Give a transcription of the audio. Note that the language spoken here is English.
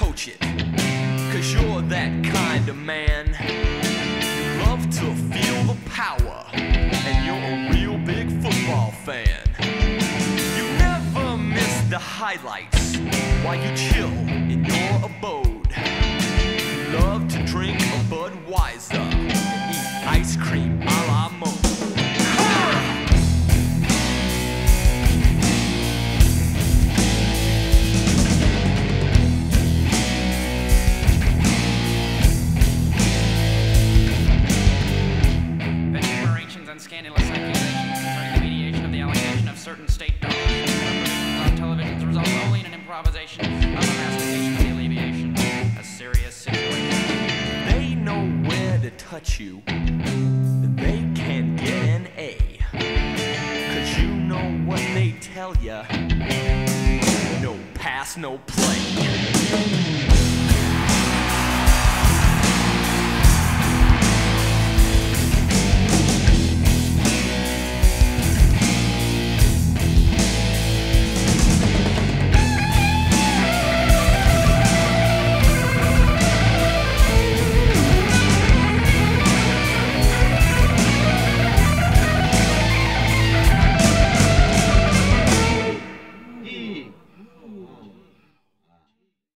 coach it. Cause you're that kind of man. You love to feel the power, and you're a real big football fan. You never miss the highlights while you chill in your abode. You love to drink a Budweiser and eat ice cream a la mode. They know where to touch you, they can get an A. Cause you know what they tell ya. No pass, no play.